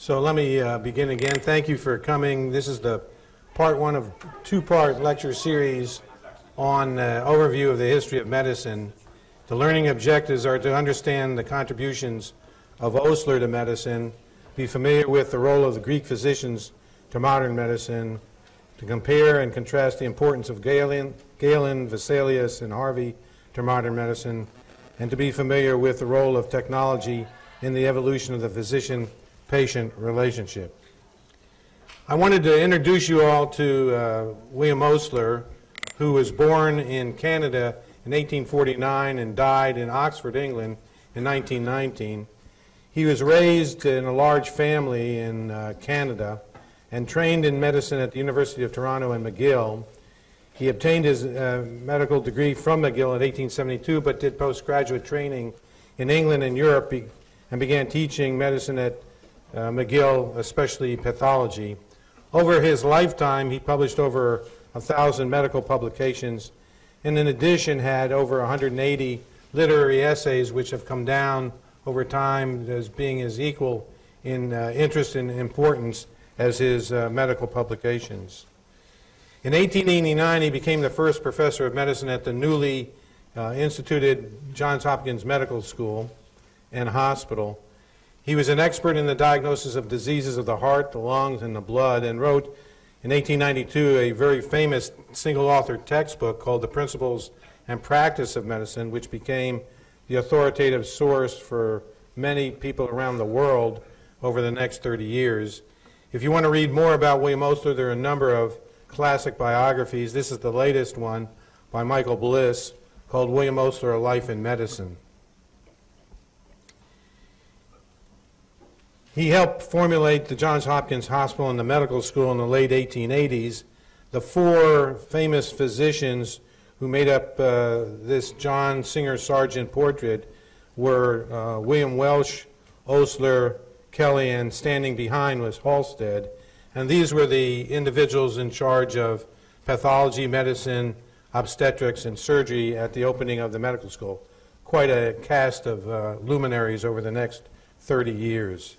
So let me uh, begin again. Thank you for coming. This is the part one of two-part lecture series on uh, overview of the history of medicine. The learning objectives are to understand the contributions of Osler to medicine, be familiar with the role of the Greek physicians to modern medicine, to compare and contrast the importance of Galen, Galen, Vesalius, and Harvey to modern medicine, and to be familiar with the role of technology in the evolution of the physician patient relationship. I wanted to introduce you all to uh, William Osler, who was born in Canada in 1849 and died in Oxford, England in 1919. He was raised in a large family in uh, Canada and trained in medicine at the University of Toronto and McGill. He obtained his uh, medical degree from McGill in 1872, but did postgraduate training in England and Europe be and began teaching medicine at uh, McGill, especially pathology. Over his lifetime, he published over a thousand medical publications, and in addition had over 180 literary essays, which have come down over time as being as equal in uh, interest and importance as his uh, medical publications. In 1889, he became the first professor of medicine at the newly uh, instituted Johns Hopkins Medical School and Hospital. He was an expert in the diagnosis of diseases of the heart, the lungs, and the blood, and wrote in 1892 a very famous single author textbook called The Principles and Practice of Medicine, which became the authoritative source for many people around the world over the next 30 years. If you want to read more about William Osler, there are a number of classic biographies. This is the latest one by Michael Bliss called William Osler, A Life in Medicine. He helped formulate the Johns Hopkins Hospital and the medical school in the late 1880s. The four famous physicians who made up uh, this John Singer Sargent portrait were uh, William Welch, Osler, Kelly, and standing behind was Halsted. And these were the individuals in charge of pathology, medicine, obstetrics, and surgery at the opening of the medical school. Quite a cast of uh, luminaries over the next 30 years.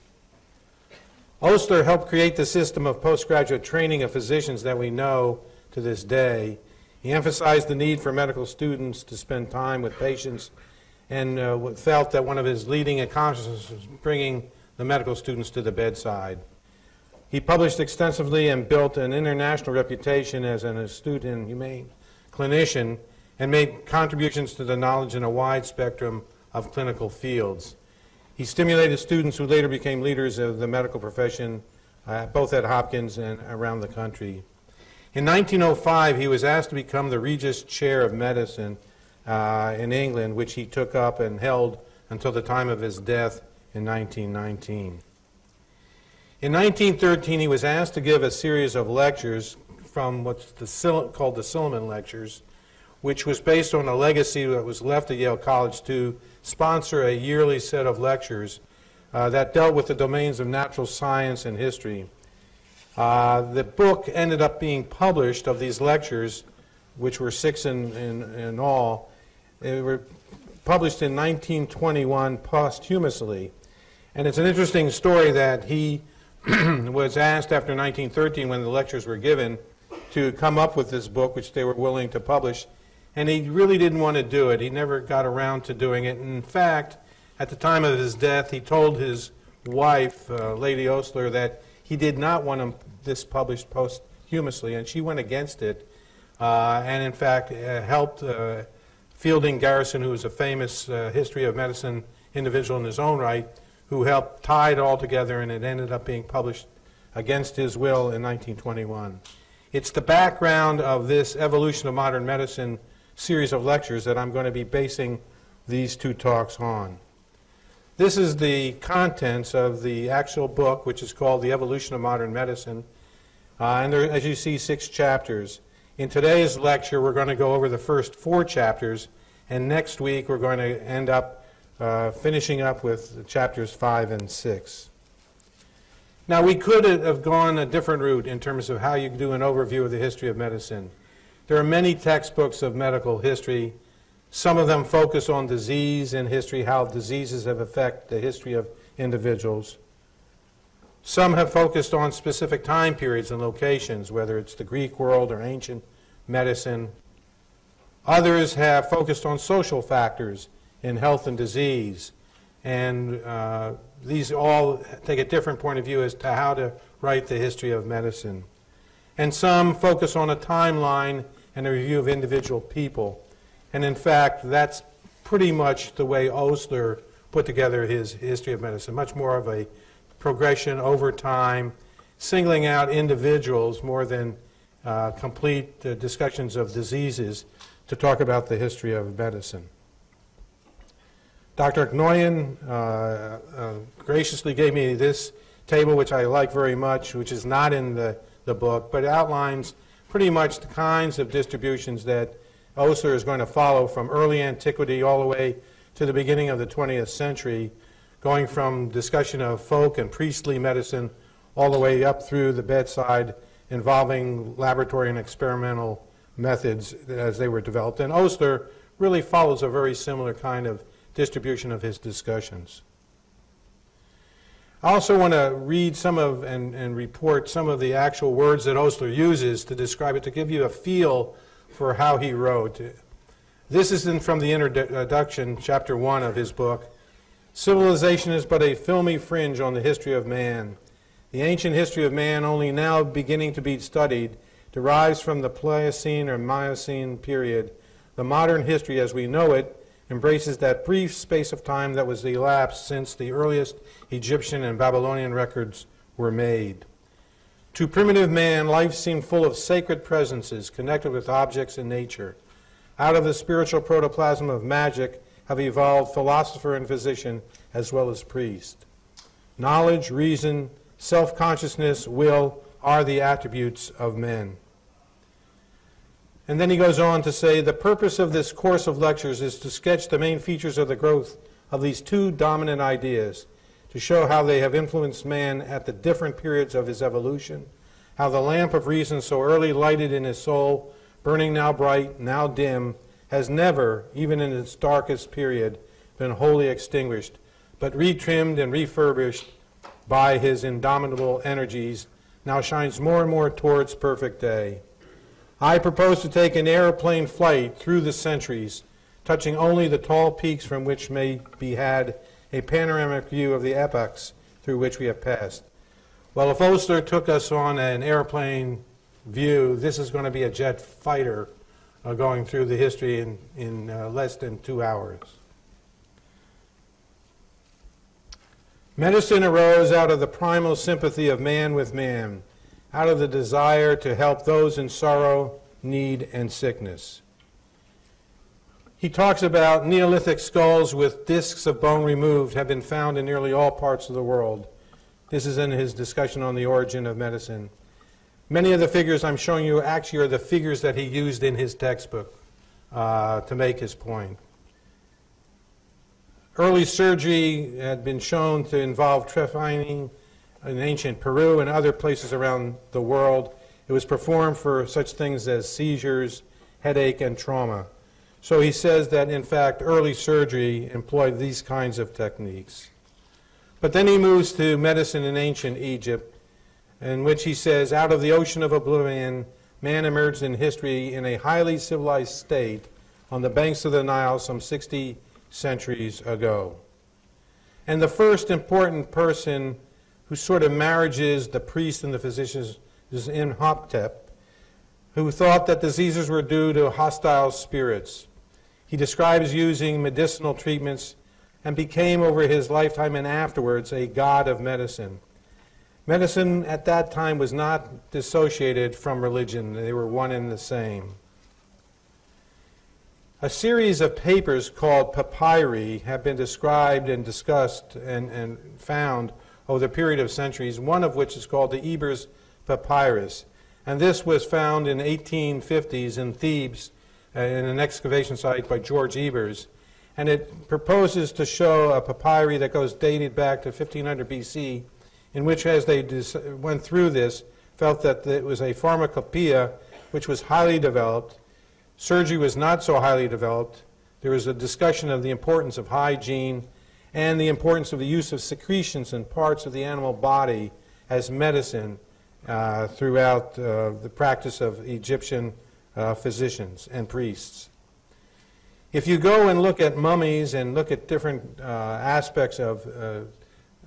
Osler helped create the system of postgraduate training of physicians that we know to this day. He emphasized the need for medical students to spend time with patients and uh, felt that one of his leading accomplishments was bringing the medical students to the bedside. He published extensively and built an international reputation as an astute and humane clinician and made contributions to the knowledge in a wide spectrum of clinical fields. He stimulated students who later became leaders of the medical profession, uh, both at Hopkins and around the country. In 1905, he was asked to become the Regius Chair of Medicine uh, in England, which he took up and held until the time of his death in 1919. In 1913, he was asked to give a series of lectures from what's the, called the Silliman Lectures, which was based on a legacy that was left at Yale College to sponsor a yearly set of lectures uh, that dealt with the domains of natural science and history. Uh, the book ended up being published of these lectures, which were six in, in, in all. They were published in 1921 posthumously. And it's an interesting story that he was asked after 1913, when the lectures were given, to come up with this book, which they were willing to publish and he really didn't want to do it. He never got around to doing it. And in fact, at the time of his death, he told his wife, uh, Lady Osler, that he did not want him, this published posthumously, and she went against it. Uh, and in fact, uh, helped uh, Fielding Garrison, who was a famous uh, history of medicine individual in his own right, who helped tie it all together, and it ended up being published against his will in 1921. It's the background of this evolution of modern medicine series of lectures that I'm going to be basing these two talks on. This is the contents of the actual book, which is called The Evolution of Modern Medicine. Uh, and there, as you see, six chapters. In today's lecture, we're going to go over the first four chapters, and next week we're going to end up uh, finishing up with chapters five and six. Now, we could have gone a different route in terms of how you do an overview of the history of medicine. There are many textbooks of medical history. Some of them focus on disease and history, how diseases have affected the history of individuals. Some have focused on specific time periods and locations, whether it's the Greek world or ancient medicine. Others have focused on social factors in health and disease. And uh, these all take a different point of view as to how to write the history of medicine. And some focus on a timeline and a review of individual people. And in fact, that's pretty much the way Osler put together his history of medicine, much more of a progression over time, singling out individuals more than uh, complete uh, discussions of diseases to talk about the history of medicine. Dr. Knoyen uh, uh, graciously gave me this table, which I like very much, which is not in the, the book, but outlines pretty much the kinds of distributions that Osler is going to follow from early antiquity all the way to the beginning of the 20th century, going from discussion of folk and priestly medicine all the way up through the bedside, involving laboratory and experimental methods as they were developed. And Osler really follows a very similar kind of distribution of his discussions. I also want to read some of and, and report some of the actual words that Osler uses to describe it, to give you a feel for how he wrote. This is in, from the introduction, chapter 1 of his book. Civilization is but a filmy fringe on the history of man. The ancient history of man, only now beginning to be studied, derives from the Pliocene or Miocene period. The modern history as we know it embraces that brief space of time that was elapsed since the earliest Egyptian and Babylonian records were made. To primitive man, life seemed full of sacred presences connected with objects in nature. Out of the spiritual protoplasm of magic have evolved philosopher and physician as well as priest. Knowledge, reason, self consciousness, will are the attributes of men. And then he goes on to say the purpose of this course of lectures is to sketch the main features of the growth of these two dominant ideas, to show how they have influenced man at the different periods of his evolution, how the lamp of reason so early lighted in his soul, burning now bright, now dim, has never, even in its darkest period, been wholly extinguished, but retrimmed and refurbished by his indomitable energies, now shines more and more towards perfect day. I propose to take an airplane flight through the centuries, touching only the tall peaks from which may be had a panoramic view of the epochs through which we have passed. Well, if Osler took us on an airplane view, this is going to be a jet fighter uh, going through the history in, in uh, less than two hours. Medicine arose out of the primal sympathy of man with man out of the desire to help those in sorrow, need, and sickness. He talks about Neolithic skulls with discs of bone removed have been found in nearly all parts of the world. This is in his discussion on the origin of medicine. Many of the figures I'm showing you actually are the figures that he used in his textbook uh, to make his point. Early surgery had been shown to involve trephining in ancient Peru and other places around the world. It was performed for such things as seizures, headache, and trauma. So he says that, in fact, early surgery employed these kinds of techniques. But then he moves to medicine in ancient Egypt, in which he says, out of the ocean of oblivion, man emerged in history in a highly civilized state on the banks of the Nile some 60 centuries ago. And the first important person who sort of marriages the priest and the physicians is Imhotep, who thought that diseases were due to hostile spirits. He describes using medicinal treatments and became, over his lifetime and afterwards, a god of medicine. Medicine at that time was not dissociated from religion, they were one and the same. A series of papers called papyri have been described and discussed and, and found over the period of centuries, one of which is called the Ebers Papyrus. And this was found in 1850s in Thebes uh, in an excavation site by George Ebers. And it proposes to show a papyri that goes dated back to 1500 BC, in which, as they went through this, felt that it was a pharmacopoeia which was highly developed. Surgery was not so highly developed. There was a discussion of the importance of hygiene and the importance of the use of secretions in parts of the animal body as medicine uh, throughout uh, the practice of Egyptian uh, physicians and priests. If you go and look at mummies and look at different uh, aspects of uh,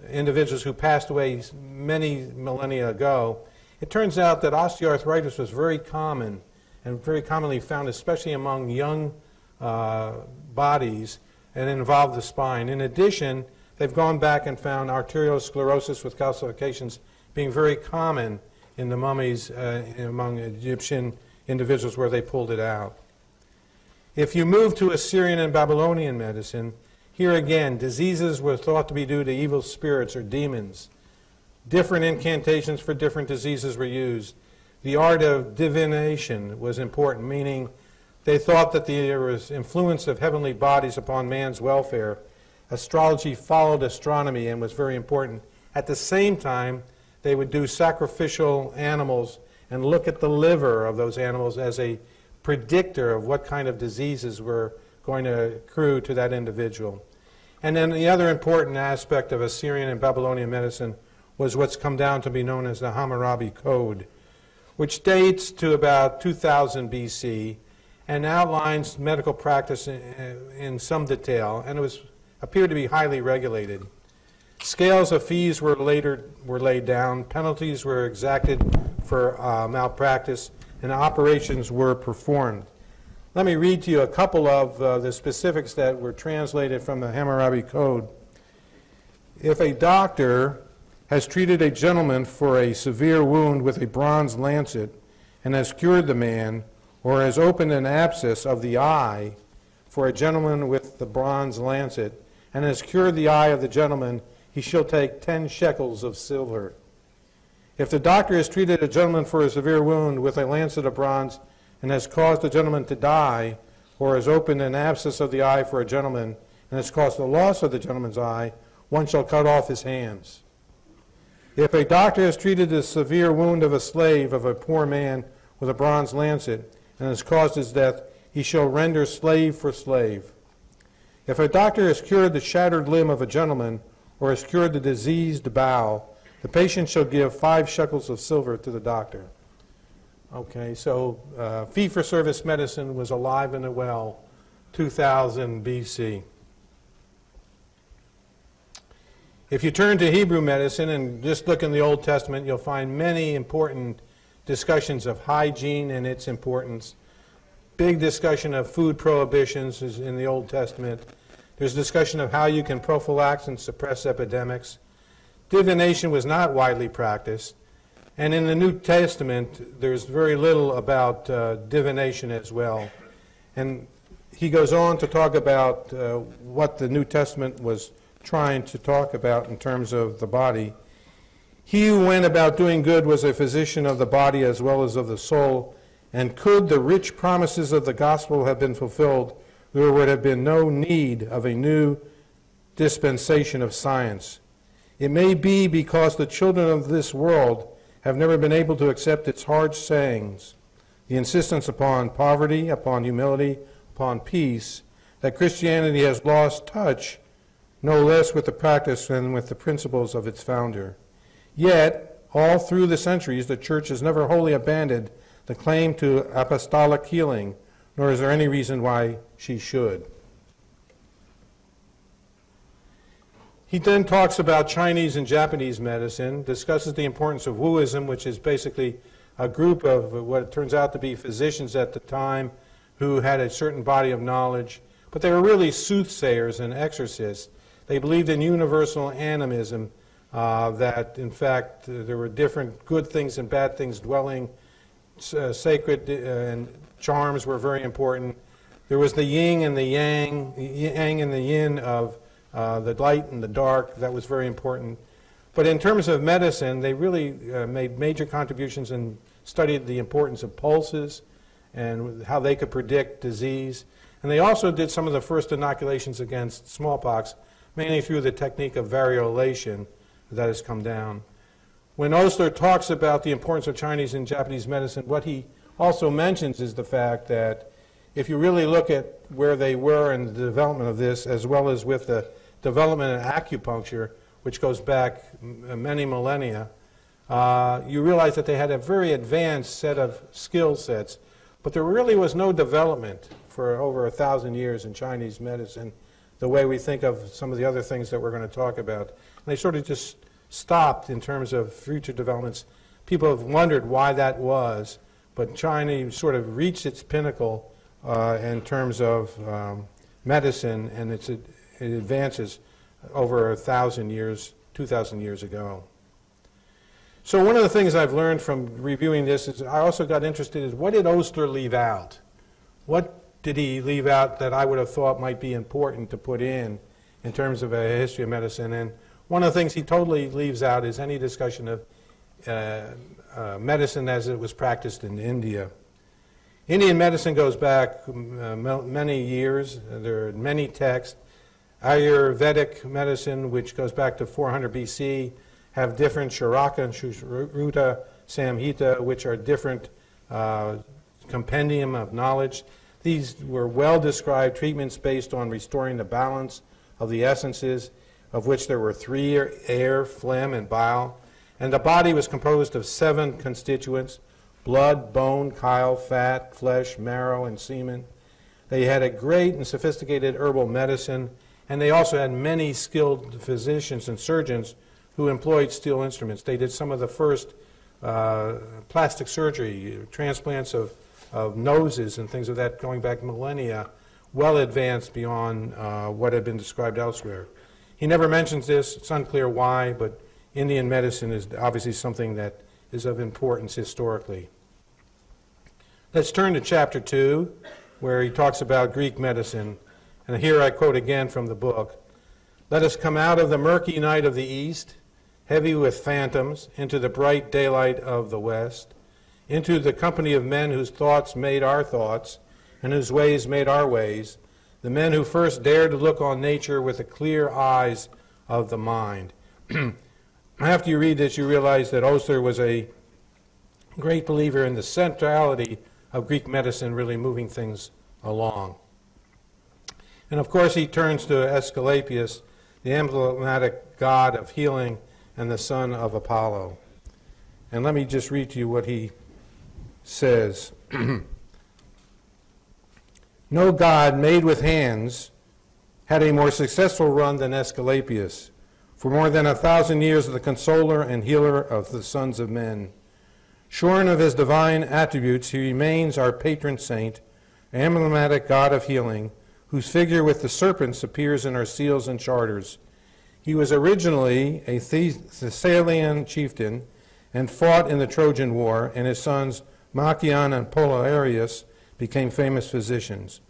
individuals who passed away many millennia ago, it turns out that osteoarthritis was very common and very commonly found, especially among young uh, bodies, and involve the spine. In addition, they've gone back and found arteriosclerosis with calcifications being very common in the mummies uh, among Egyptian individuals where they pulled it out. If you move to Assyrian and Babylonian medicine, here again, diseases were thought to be due to evil spirits or demons. Different incantations for different diseases were used. The art of divination was important, meaning they thought that there was influence of heavenly bodies upon man's welfare. Astrology followed astronomy and was very important. At the same time, they would do sacrificial animals and look at the liver of those animals as a predictor of what kind of diseases were going to accrue to that individual. And then the other important aspect of Assyrian and Babylonian medicine was what's come down to be known as the Hammurabi Code, which dates to about 2000 BC and outlines medical practice in, in some detail, and it was appeared to be highly regulated. Scales of fees were later were laid down, penalties were exacted for uh, malpractice, and operations were performed. Let me read to you a couple of uh, the specifics that were translated from the Hammurabi Code. If a doctor has treated a gentleman for a severe wound with a bronze lancet and has cured the man, or has opened an abscess of the eye for a gentleman with the bronze lancet, and has cured the eye of the gentleman, he shall take ten shekels of silver. If the doctor has treated a gentleman for a severe wound with a lancet of bronze and has caused the gentleman to die, or has opened an abscess of the eye for a gentleman and has caused the loss of the gentleman's eye, one shall cut off his hands. If a doctor has treated the severe wound of a slave of a poor man with a bronze lancet and has caused his death, he shall render slave for slave. If a doctor has cured the shattered limb of a gentleman or has cured the diseased bow, the patient shall give five shekels of silver to the doctor. Okay, so uh, fee for service medicine was alive and well 2000 BC. If you turn to Hebrew medicine and just look in the Old Testament, you'll find many important discussions of hygiene and its importance. Big discussion of food prohibitions is in the Old Testament. There's discussion of how you can prophylax and suppress epidemics. Divination was not widely practiced. And in the New Testament, there's very little about uh, divination as well. And he goes on to talk about uh, what the New Testament was trying to talk about in terms of the body. He who went about doing good was a physician of the body as well as of the soul. And could the rich promises of the gospel have been fulfilled, there would have been no need of a new dispensation of science. It may be because the children of this world have never been able to accept its hard sayings, the insistence upon poverty, upon humility, upon peace, that Christianity has lost touch no less with the practice than with the principles of its founder. Yet, all through the centuries, the Church has never wholly abandoned the claim to apostolic healing, nor is there any reason why she should. He then talks about Chinese and Japanese medicine, discusses the importance of Wuism, which is basically a group of what turns out to be physicians at the time who had a certain body of knowledge, but they were really soothsayers and exorcists. They believed in universal animism, uh, that in fact uh, there were different good things and bad things dwelling. Uh, sacred uh, and charms were very important. There was the yin and the yang, yang and the yin of uh, the light and the dark, that was very important. But in terms of medicine, they really uh, made major contributions and studied the importance of pulses and how they could predict disease. And they also did some of the first inoculations against smallpox, mainly through the technique of variolation that has come down. When Osler talks about the importance of Chinese and Japanese medicine, what he also mentions is the fact that if you really look at where they were in the development of this, as well as with the development in acupuncture, which goes back many millennia, uh, you realize that they had a very advanced set of skill sets, but there really was no development for over a thousand years in Chinese medicine the way we think of some of the other things that we're going to talk about. They sort of just stopped in terms of future developments. People have wondered why that was, but China sort of reached its pinnacle uh, in terms of um, medicine and its it advances over a thousand years, two thousand years ago. So one of the things I've learned from reviewing this is I also got interested in what did Osler leave out? What did he leave out that I would have thought might be important to put in in terms of a history of medicine? And one of the things he totally leaves out is any discussion of uh, uh, medicine as it was practiced in India. Indian medicine goes back uh, many years. There are many texts. Ayurvedic medicine, which goes back to 400 BC, have different Charaka and Sushruta Samhita, which are different uh, compendium of knowledge. These were well described treatments based on restoring the balance of the essences, of which there were three air, phlegm, and bile. And the body was composed of seven constituents blood, bone, chyle, fat, flesh, marrow, and semen. They had a great and sophisticated herbal medicine, and they also had many skilled physicians and surgeons who employed steel instruments. They did some of the first uh, plastic surgery, transplants of of noses and things of that going back millennia, well advanced beyond uh, what had been described elsewhere. He never mentions this. It's unclear why, but Indian medicine is obviously something that is of importance historically. Let's turn to chapter 2, where he talks about Greek medicine. And here I quote again from the book Let us come out of the murky night of the east, heavy with phantoms, into the bright daylight of the west into the company of men whose thoughts made our thoughts and whose ways made our ways, the men who first dared to look on nature with the clear eyes of the mind. After you read this, you realize that Osler was a great believer in the centrality of Greek medicine really moving things along. And of course, he turns to Asclepius, the emblematic god of healing and the son of Apollo. And let me just read to you what he says, No god made with hands had a more successful run than Asclepius. For more than a thousand years, the consoler and healer of the sons of men. Shorn of his divine attributes, he remains our patron saint, emblematic god of healing, whose figure with the serpents appears in our seals and charters. He was originally a Thessalian chieftain and fought in the Trojan War, and his sons Machaon and Podalirius became famous physicians.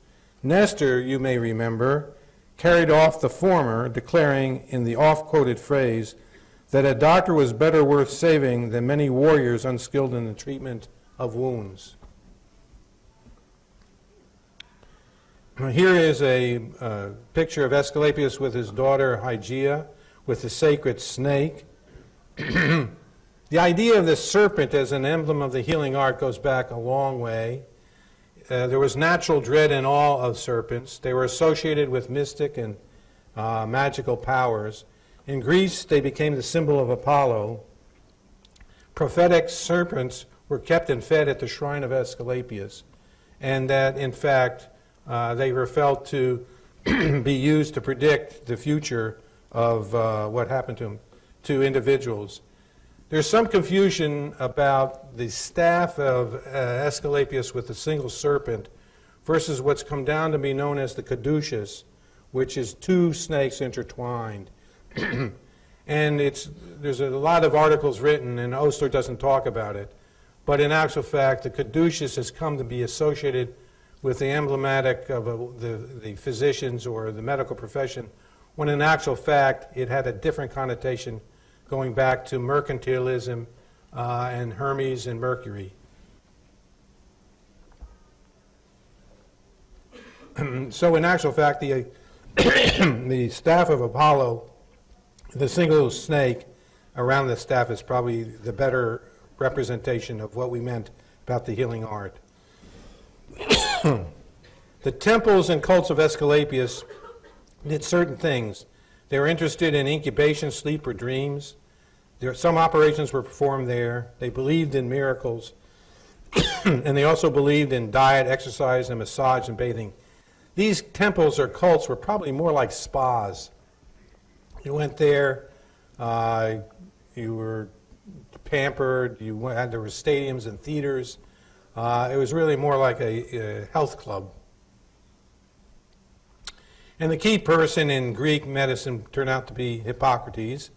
Nestor, you may remember, carried off the former, declaring in the oft quoted phrase that a doctor was better worth saving than many warriors unskilled in the treatment of wounds. Here is a uh, picture of Asclepius with his daughter Hygeia with the sacred snake. The idea of the serpent as an emblem of the healing art goes back a long way. Uh, there was natural dread in all of serpents. They were associated with mystic and uh, magical powers. In Greece, they became the symbol of Apollo. Prophetic serpents were kept and fed at the shrine of Asclepius, and that, in fact, uh, they were felt to be used to predict the future of uh, what happened to, to individuals. There's some confusion about the staff of uh, Asclepius with the single serpent versus what's come down to be known as the caduceus, which is two snakes intertwined. and it's, there's a lot of articles written, and Osler doesn't talk about it. But in actual fact, the caduceus has come to be associated with the emblematic of a, the, the physicians or the medical profession, when in actual fact it had a different connotation going back to mercantilism uh, and Hermes and Mercury. so, in actual fact, the, the staff of Apollo, the single snake around the staff, is probably the better representation of what we meant about the healing art. the temples and cults of Asclepius did certain things. They were interested in incubation, sleep, or dreams. There, some operations were performed there. They believed in miracles. and they also believed in diet, exercise, and massage and bathing. These temples or cults were probably more like spas. You went there, uh, you were pampered, you went, there were stadiums and theaters. Uh, it was really more like a, a health club. And the key person in Greek medicine turned out to be Hippocrates,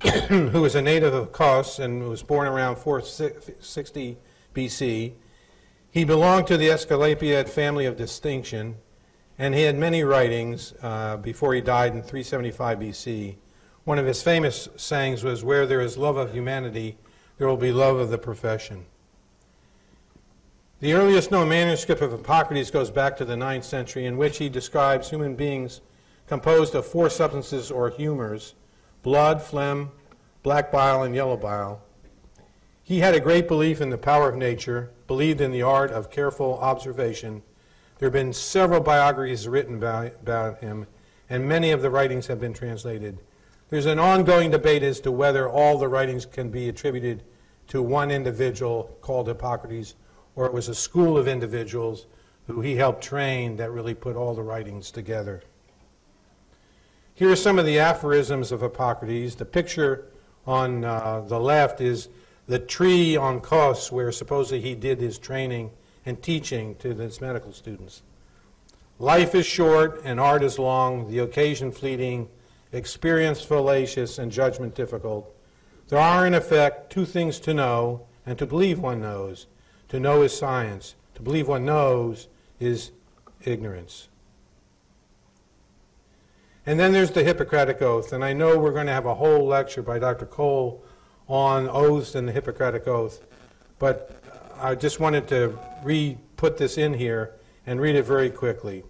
who was a native of Kos and was born around 460 BC. He belonged to the Aesculapiad family of distinction, and he had many writings uh, before he died in 375 BC. One of his famous sayings was, Where there is love of humanity, there will be love of the profession. The earliest known manuscript of Hippocrates goes back to the 9th century, in which he describes human beings composed of four substances or humors blood, phlegm, black bile, and yellow bile. He had a great belief in the power of nature, believed in the art of careful observation. There have been several biographies written about, him, and many of the writings have been translated. There's an ongoing debate as to whether all the writings can be attributed to one individual called Hippocrates or it was a school of individuals who he helped train that really put all the writings together. Here are some of the aphorisms of Hippocrates. The picture on uh, the left is the tree on Kos, where supposedly he did his training and teaching to his medical students. Life is short and art is long, the occasion fleeting, experience fallacious, and judgment difficult. There are, in effect, two things to know and to believe one knows to know is science. To believe one knows is ignorance. And then there's the Hippocratic Oath. And I know we're going to have a whole lecture by Dr. Cole on oaths and the Hippocratic Oath. But I just wanted to re put this in here and read it very quickly.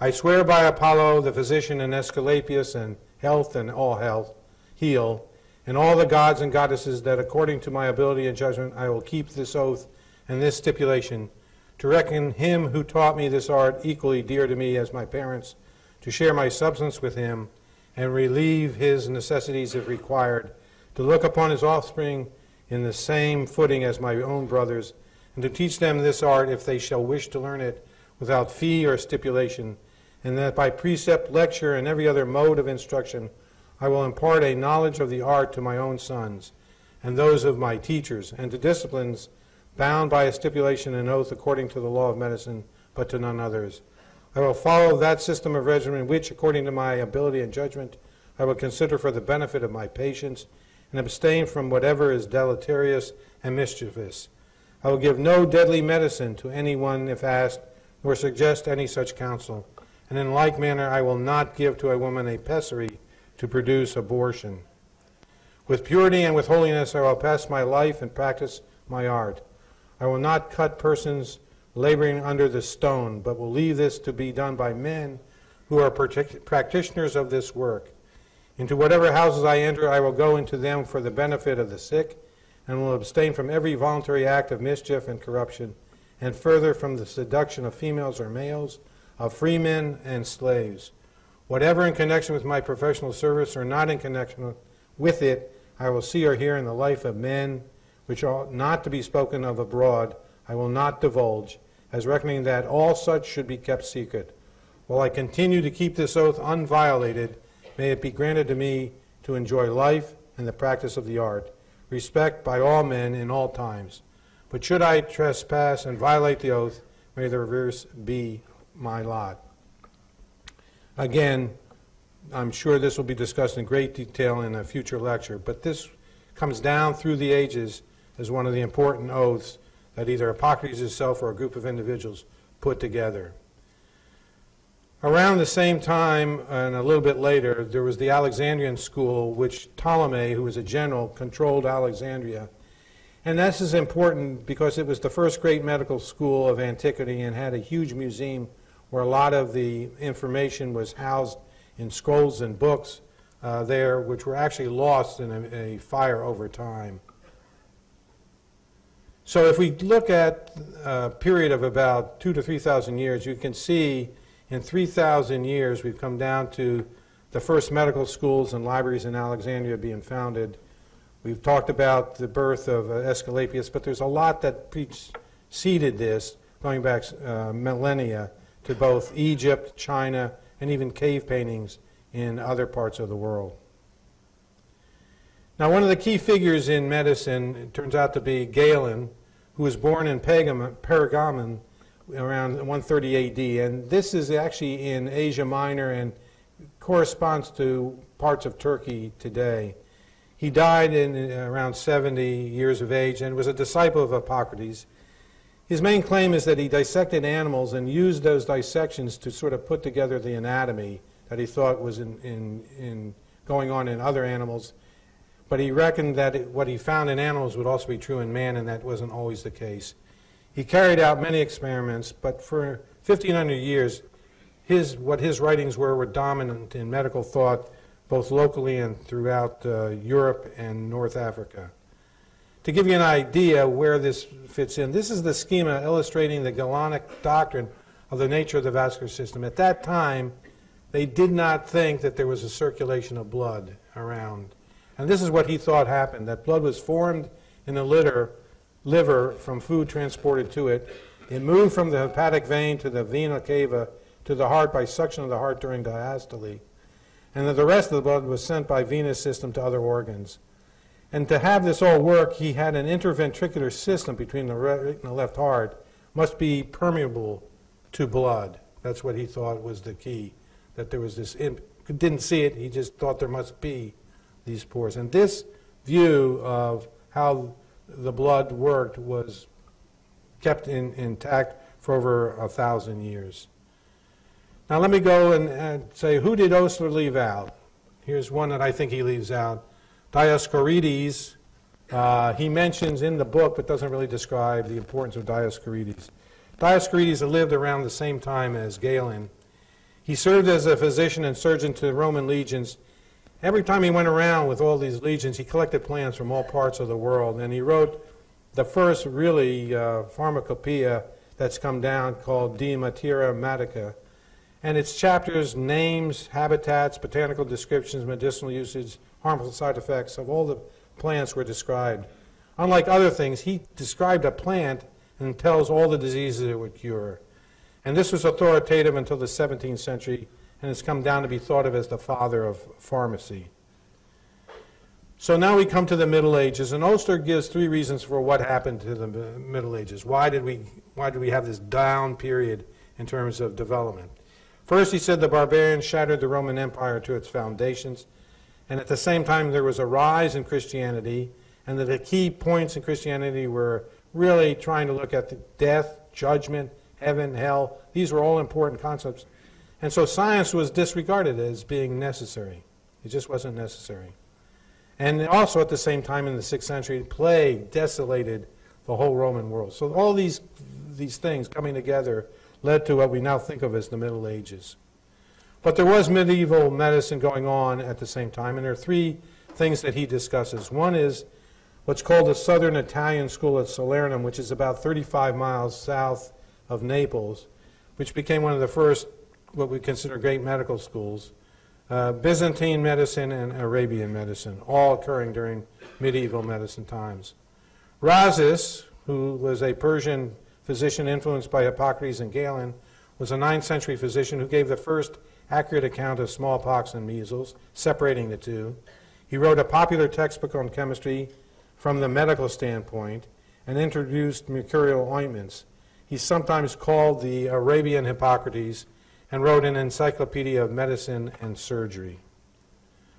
I swear by Apollo, the physician, and Aesculapius, and health and all health, heal, and all the gods and goddesses, that according to my ability and judgment I will keep this oath and this stipulation to reckon him who taught me this art equally dear to me as my parents, to share my substance with him, and relieve his necessities if required, to look upon his offspring in the same footing as my own brothers, and to teach them this art if they shall wish to learn it without fee or stipulation, and that by precept, lecture, and every other mode of instruction I will impart a knowledge of the art to my own sons, and those of my teachers, and to disciplines bound by a stipulation and oath according to the law of medicine, but to none others. I will follow that system of regimen which, according to my ability and judgment, I will consider for the benefit of my patients, and abstain from whatever is deleterious and mischievous. I will give no deadly medicine to anyone if asked, nor suggest any such counsel. And in like manner, I will not give to a woman a pessary to produce abortion. With purity and with holiness, I will pass my life and practice my art. I will not cut persons laboring under the stone, but will leave this to be done by men who are practitioners of this work. Into whatever houses I enter, I will go into them for the benefit of the sick, and will abstain from every voluntary act of mischief and corruption, and further from the seduction of females or males, of freemen and slaves. Whatever in connection with my professional service or not in connection with it, I will see or hear in the life of men which ought not to be spoken of abroad, I will not divulge, as reckoning that all such should be kept secret. While I continue to keep this oath unviolated, may it be granted to me to enjoy life and the practice of the art, respect by all men in all times. But should I trespass and violate the oath, may the reverse be my lot. Again, I'm sure this will be discussed in great detail in a future lecture, but this comes down through the ages as one of the important oaths that either Hippocrates himself or a group of individuals put together. Around the same time, and a little bit later, there was the Alexandrian school, which Ptolemy, who was a general, controlled Alexandria. And this is important because it was the first great medical school of antiquity and had a huge museum where a lot of the information was housed in scrolls and books uh, there, which were actually lost in a, a fire over time. So if we look at a period of about two to 3,000 years, you can see in 3,000 years we've come down to the first medical schools and libraries in Alexandria being founded. We've talked about the birth of uh, Asclepius, but there's a lot that preceded this, going back uh, millennia, to both Egypt, China, and even cave paintings in other parts of the world. Now, one of the key figures in medicine turns out to be Galen, who was born in Pergamon around 130 AD. And this is actually in Asia Minor and corresponds to parts of Turkey today. He died in uh, around 70 years of age and was a disciple of Hippocrates. His main claim is that he dissected animals and used those dissections to sort of put together the anatomy that he thought was in, in, in going on in other animals. But he reckoned that it, what he found in animals would also be true in man, and that wasn't always the case. He carried out many experiments, but for 1,500 years, his, what his writings were were dominant in medical thought, both locally and throughout uh, Europe and North Africa. To give you an idea where this fits in, this is the schema illustrating the Galenic doctrine of the nature of the vascular system. At that time, they did not think that there was a circulation of blood around. And this is what he thought happened, that blood was formed in the litter, liver from food transported to it. It moved from the hepatic vein to the vena cava to the heart by suction of the heart during diastole. And that the rest of the blood was sent by venous system to other organs. And to have this all work, he had an interventricular system between the right and the left heart, must be permeable to blood. That's what he thought was the key. That there was this, imp- didn't see it, he just thought there must be these pores. And this view of how the blood worked was kept in, intact for over a thousand years. Now let me go and, and say, who did Osler leave out? Here's one that I think he leaves out. Dioscorides, uh, he mentions in the book, but doesn't really describe the importance of Dioscorides. Dioscorides lived around the same time as Galen. He served as a physician and surgeon to the Roman legions. Every time he went around with all these legions, he collected plants from all parts of the world, and he wrote the first really uh, pharmacopoeia that's come down called De Materia Medica. And its chapters, names, habitats, botanical descriptions, medicinal usage, harmful side effects of all the plants were described. Unlike other things, he described a plant and tells all the diseases it would cure. And this was authoritative until the 17th century, and has come down to be thought of as the father of pharmacy. So now we come to the Middle Ages, and Osler gives three reasons for what happened to the Middle Ages. Why did we, why did we have this down period in terms of development? First, he said the barbarians shattered the Roman Empire to its foundations. And at the same time, there was a rise in Christianity, and that the key points in Christianity were really trying to look at the death, judgment, heaven, hell. These were all important concepts. And so science was disregarded as being necessary. It just wasn't necessary. And also at the same time in the 6th century, plague desolated the whole Roman world. So all these, these things coming together led to what we now think of as the Middle Ages. But there was medieval medicine going on at the same time, and there are three things that he discusses. One is what's called the Southern Italian School at Salernum, which is about 35 miles south of Naples, which became one of the first, what we consider great medical schools. Uh, Byzantine medicine and Arabian medicine, all occurring during medieval medicine times. Rhazes, who was a Persian physician influenced by Hippocrates and Galen, was a 9th century physician who gave the first accurate account of smallpox and measles, separating the two. He wrote a popular textbook on chemistry from the medical standpoint and introduced mercurial ointments. He's sometimes called the Arabian Hippocrates and wrote an encyclopedia of medicine and surgery.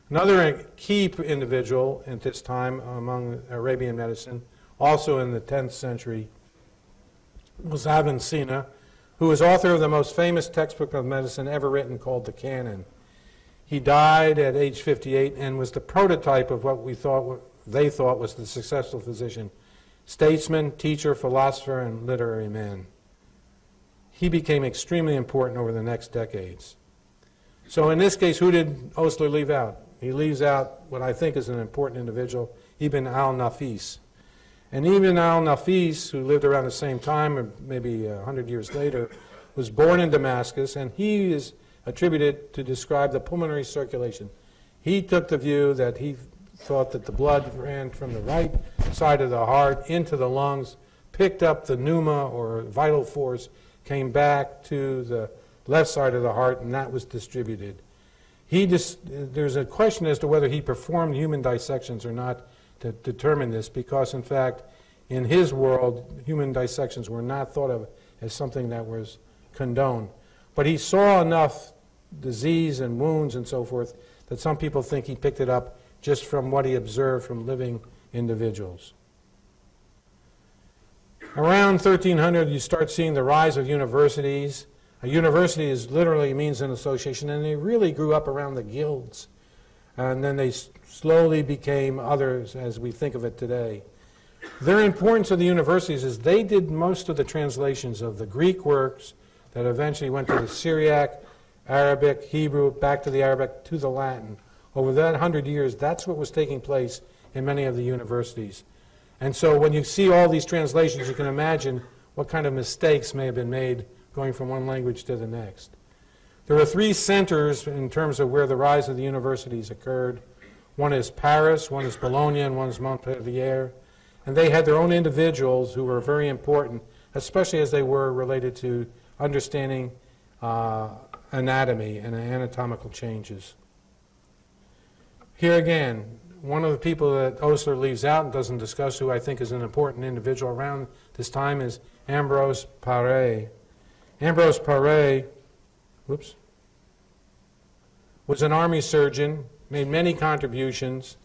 Another key individual at this time among Arabian medicine, also in the 10th century, was Avicenna, who was author of the most famous textbook of medicine ever written called the Canon. He died at age 58 and was the prototype of what we thought they thought was the successful physician, statesman, teacher, philosopher, and literary man. He became extremely important over the next decades. So in this case, who did Osler leave out? He leaves out what I think is an important individual, Ibn al-Nafis. And Ibn al-Nafis, who lived around the same time, or maybe hundred years later, was born in Damascus, and he is attributed to describe the pulmonary circulation. He took the view that he thought that the blood ran from the right side of the heart into the lungs, picked up the pneuma or vital force, came back to the left side of the heart, and that was distributed. He dis- there's a question as to whether he performed human dissections or not to determine this, because in fact, in his world, human dissections were not thought of as something that was condoned. But he saw enough disease and wounds and so forth that some people think he picked it up just from what he observed from living individuals. Around 1300, you start seeing the rise of universities. A university is literally means an association, and they really grew up around the guilds. And then they slowly became others as we think of it today. Their importance of the universities is they did most of the translations of the Greek works that eventually went to the Syriac, Arabic, Hebrew, back to the Arabic, to the Latin. Over that hundred years, that's what was taking place in many of the universities. And so when you see all these translations, you can imagine what kind of mistakes may have been made going from one language to the next. There are three centers in terms of where the rise of the universities occurred. One is Paris, one is Bologna, and one is Montpellier. And they had their own individuals who were very important, especially as they were related to understanding uh, anatomy and anatomical changes. Here again, one of the people that Osler leaves out and doesn't discuss, who I think is an important individual around this time, is Ambrose Paré. Ambrose Paré, whoops, was an army surgeon, made many contributions,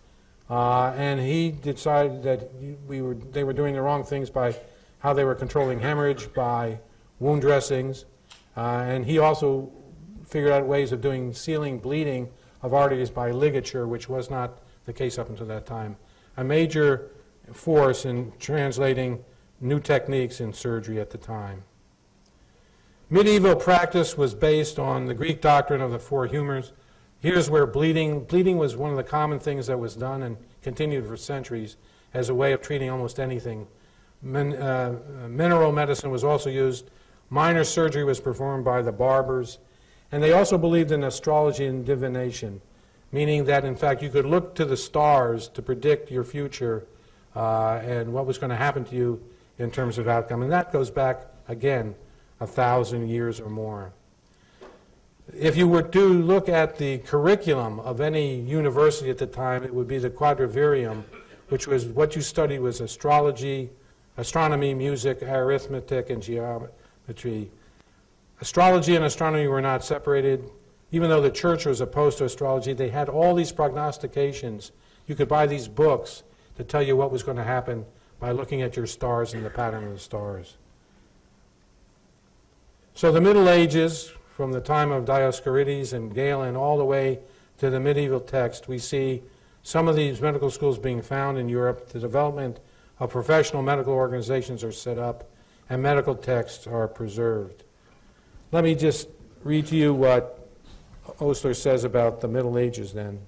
uh, and he decided that we were, they were doing the wrong things by how they were controlling hemorrhage, by wound dressings, uh, and he also figured out ways of doing sealing bleeding of arteries by ligature, which was not the case up until that time. A major force in translating new techniques in surgery at the time. Medieval practice was based on the Greek doctrine of the four humors. Here's where bleeding, bleeding was one of the common things that was done and continued for centuries as a way of treating almost anything. Min, uh, mineral medicine was also used. Minor surgery was performed by the barbers. And they also believed in astrology and divination, meaning that, in fact, you could look to the stars to predict your future uh, and what was going to happen to you in terms of outcome. And that goes back, again, a thousand years or more. If you were to look at the curriculum of any university at the time, it would be the quadrivium, which was what you studied was astrology, astronomy, music, arithmetic, and geometry. Astrology and astronomy were not separated. Even though the church was opposed to astrology, they had all these prognostications. You could buy these books to tell you what was going to happen by looking at your stars and the pattern of the stars. So the Middle Ages, from the time of Dioscorides and Galen all the way to the medieval text, we see some of these medical schools being found in Europe. The development of professional medical organizations are set up, and medical texts are preserved. Let me just read to you what Osler says about the Middle Ages then.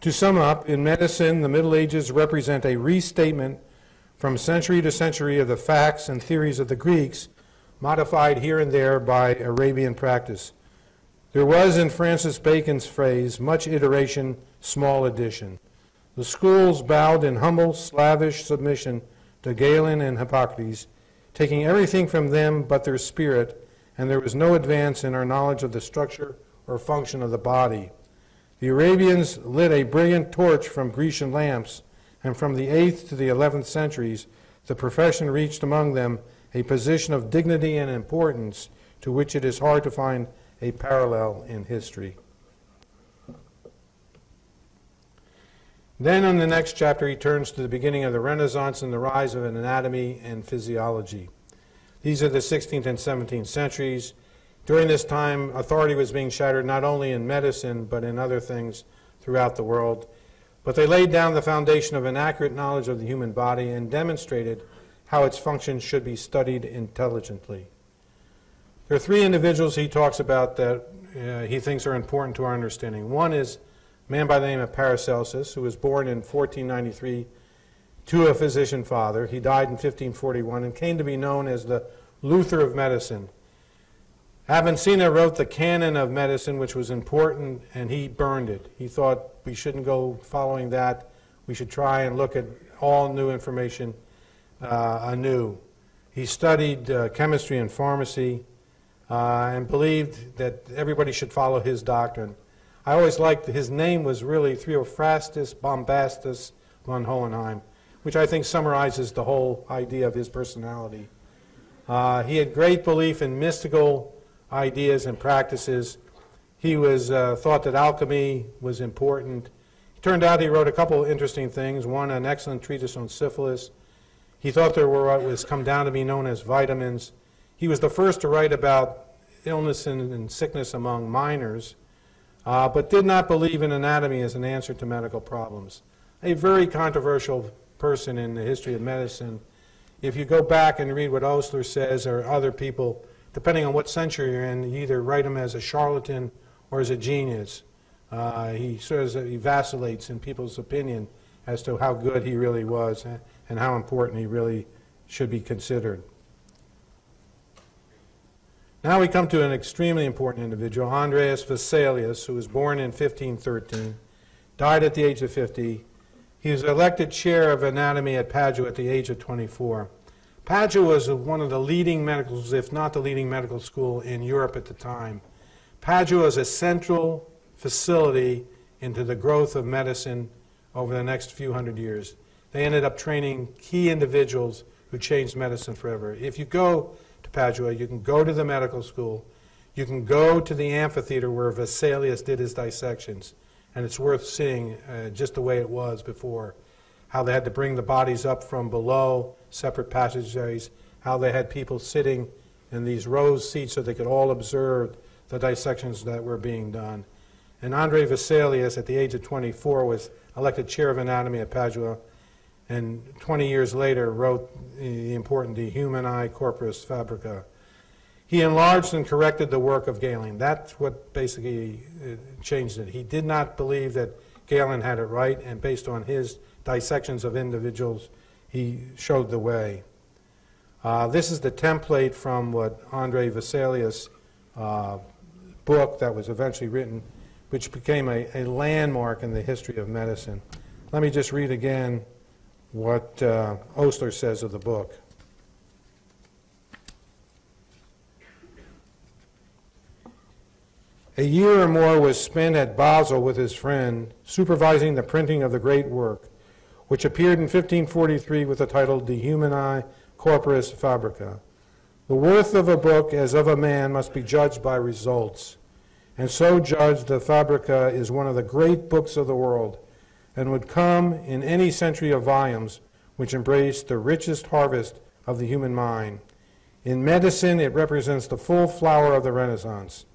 To sum up, in medicine, the Middle Ages represent a restatement from century to century of the facts and theories of the Greeks, modified here and there by Arabian practice. There was, in Francis Bacon's phrase, much iteration, small addition. The schools bowed in humble slavish submission to Galen and Hippocrates, taking everything from them but their spirit, and there was no advance in our knowledge of the structure or function of the body. The Arabians lit a brilliant torch from Grecian lamps, and from the 8th to the 11th centuries, the profession reached among them a position of dignity and importance to which it is hard to find a parallel in history. Then, in the next chapter, he turns to the beginning of the Renaissance and the rise of anatomy and physiology. These are the 16th and 17th centuries. During this time, authority was being shattered not only in medicine, but in other things throughout the world. But they laid down the foundation of an accurate knowledge of the human body and demonstrated how its functions should be studied intelligently. There are three individuals he talks about that uh, he thinks are important to our understanding. One is man by the name of Paracelsus, who was born in 1493 to a physician father. He died in 1541 and came to be known as the Luther of medicine. Avicenna wrote the canon of medicine, which was important, and he burned it. He thought we shouldn't go following that. We should try and look at all new information uh, anew. He studied uh, chemistry and pharmacy uh, and believed that everybody should follow his doctrine. I always liked his name was really Theophrastus Bombastus von Hohenheim, which I think summarizes the whole idea of his personality. Uh, he had great belief in mystical ideas and practices. He was uh, thought that alchemy was important. It turned out he wrote a couple of interesting things. One, an excellent treatise on syphilis. He thought there were what was come down to be known as vitamins. He was the first to write about illness and, and sickness among miners, uh, but did not believe in anatomy as an answer to medical problems. A very controversial person in the history of medicine. If you go back and read what Osler says or other people, depending on what century you're in, you either write him as a charlatan or as a genius. Uh, he sort of he vacillates in people's opinion as to how good he really was and how important he really should be considered. Now we come to an extremely important individual, Andreas Vesalius, who was born in 1513, died at the age of 50. He was elected chair of anatomy at Padua at the age of 24. Padua was one of the leading medical if not the leading medical school in Europe at the time. Padua is a central facility into the growth of medicine over the next few hundred years. They ended up training key individuals who changed medicine forever. If you go Padua, you can go to the medical school, you can go to the amphitheater where Vesalius did his dissections, and it's worth seeing uh, just the way it was before. How they had to bring the bodies up from below, separate passageways, how they had people sitting in these rows seats so they could all observe the dissections that were being done. And Andre Vesalius, at the age of 24, was elected chair of anatomy at Padua and 20 years later wrote the important De Humani Corporis Fabrica. He enlarged and corrected the work of Galen. That's what basically uh, changed it. He did not believe that Galen had it right, and based on his dissections of individuals, he showed the way. Uh, this is the template from what Andre Vesalius' uh, book that was eventually written, which became a, a landmark in the history of medicine. Let me just read again what uh, Osler says of the book. A year or more was spent at Basel with his friend, supervising the printing of the great work, which appeared in 1543 with the title De Humani Corporis Fabrica. The worth of a book as of a man must be judged by results, and so judged the Fabrica is one of the great books of the world and would come in any century of volumes which embrace the richest harvest of the human mind. In medicine, it represents the full flower of the Renaissance.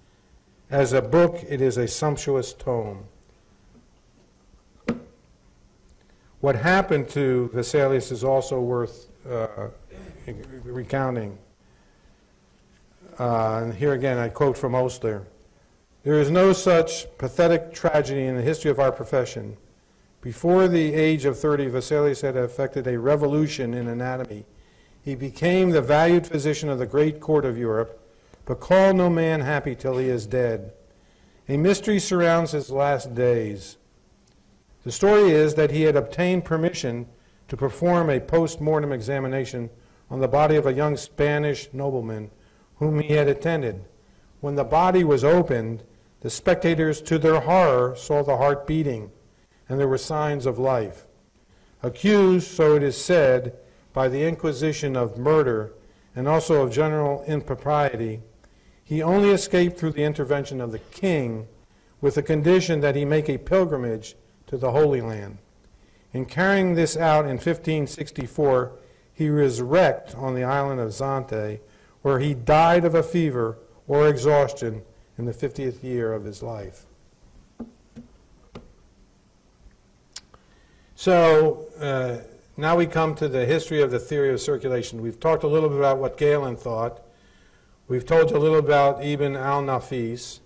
As a book, it is a sumptuous tome. What happened to Vesalius is also worth uh, recounting. Uh, and here again, I quote from Osler There is no such pathetic tragedy in the history of our profession before the age of 30, Vesalius had effected a revolution in anatomy. He became the valued physician of the great court of Europe, but call no man happy till he is dead. A mystery surrounds his last days. The story is that he had obtained permission to perform a post mortem examination on the body of a young Spanish nobleman whom he had attended. When the body was opened, the spectators, to their horror, saw the heart beating and there were signs of life. Accused, so it is said, by the Inquisition of murder and also of general impropriety, he only escaped through the intervention of the king with the condition that he make a pilgrimage to the Holy Land. In carrying this out in 1564, he was wrecked on the island of Zante, where he died of a fever or exhaustion in the 50th year of his life. So uh, now we come to the history of the theory of circulation. We've talked a little bit about what Galen thought. We've told you a little about Ibn al-Nafis.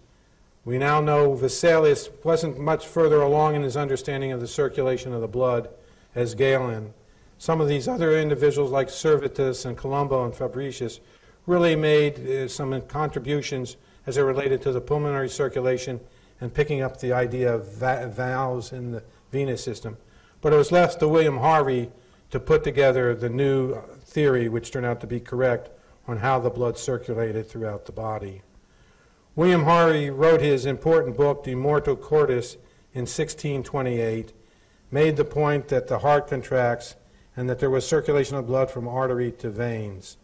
We now know Vesalius wasn't much further along in his understanding of the circulation of the blood as Galen. Some of these other individuals like Servetus and Colombo and Fabricius really made uh, some contributions as it related to the pulmonary circulation and picking up the idea of va- valves in the venous system. But it was left to William Harvey to put together the new theory, which turned out to be correct, on how the blood circulated throughout the body. William Harvey wrote his important book, De Motu Cordis, in 1628, made the point that the heart contracts and that there was circulation of blood from artery to veins.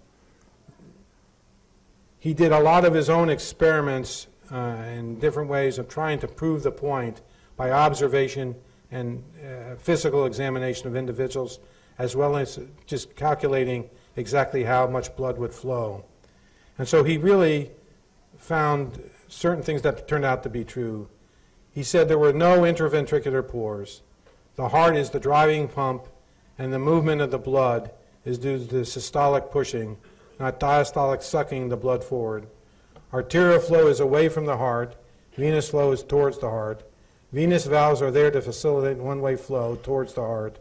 He did a lot of his own experiments uh, in different ways of trying to prove the point by observation and uh, physical examination of individuals, as well as just calculating exactly how much blood would flow. And so he really found certain things that turned out to be true. He said there were no interventricular pores. The heart is the driving pump, and the movement of the blood is due to the systolic pushing, not diastolic sucking the blood forward. Arterial flow is away from the heart, venous flow is towards the heart. Venous valves are there to facilitate one way flow towards the heart.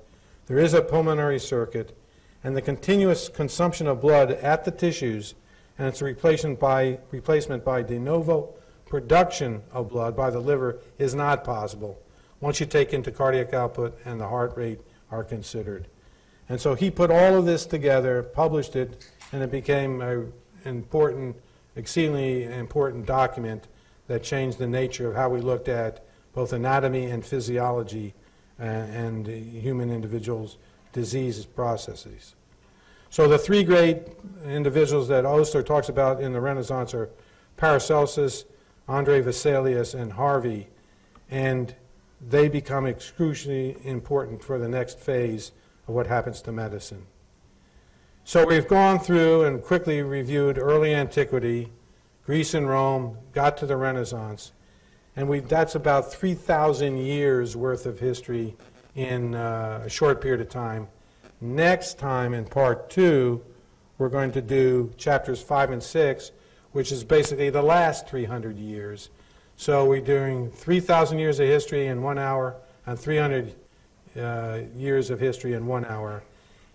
There is a pulmonary circuit, and the continuous consumption of blood at the tissues and its replacement by, replacement by de novo production of blood by the liver is not possible once you take into cardiac output and the heart rate are considered. And so he put all of this together, published it, and it became an important, exceedingly important document that changed the nature of how we looked at both anatomy and physiology uh, and human individuals' disease processes. So the three great individuals that Osler talks about in the Renaissance are Paracelsus, Andre Vesalius, and Harvey, and they become excruciatingly important for the next phase of what happens to medicine. So we've gone through and quickly reviewed early antiquity, Greece and Rome, got to the Renaissance, and we that's about 3,000 years worth of history in uh, a short period of time. Next time in part two, we're going to do chapters five and six, which is basically the last 300 years. So we're doing 3,000 years of history in one hour and 300 uh, years of history in one hour.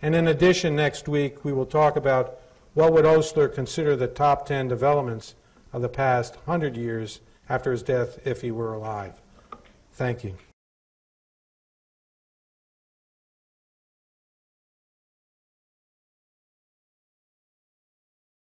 And in addition, next week we will talk about what would Osler consider the top 10 developments of the past 100 years after his death if he were alive. Thank you.